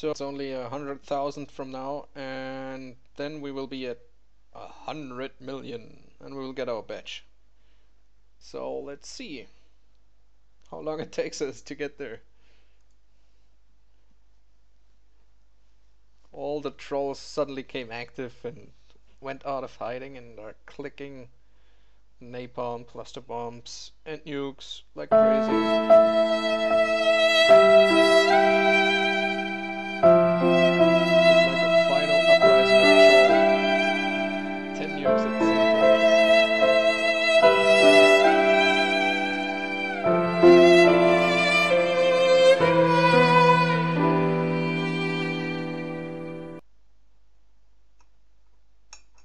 So it's only a hundred thousand from now, and then we will be at a hundred million, and we will get our badge. So let's see how long it takes us to get there. All the trolls suddenly came active and went out of hiding and are clicking napalm, cluster bombs, and nukes like crazy.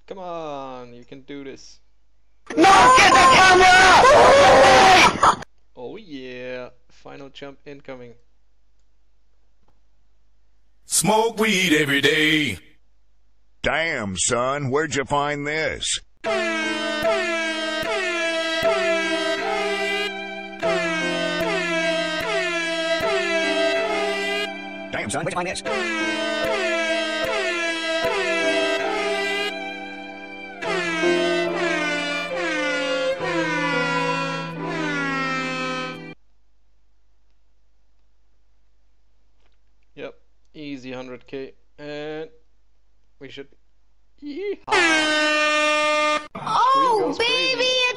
Come on, you can do this. No, get the camera! Oh yeah, final jump incoming. Smoke weed every day. Damn, son, where'd you find this? Damn, son, where'd you find this? Easy 100k, and we should. Yeehaw! Oh, baby,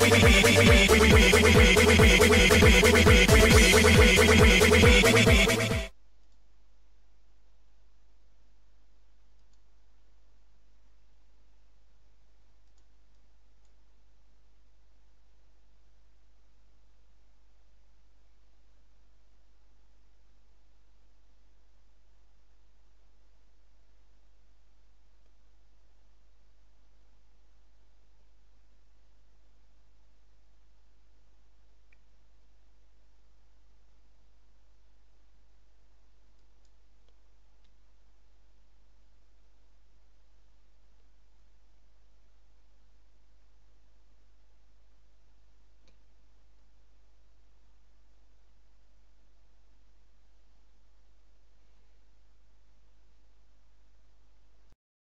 we, we, we.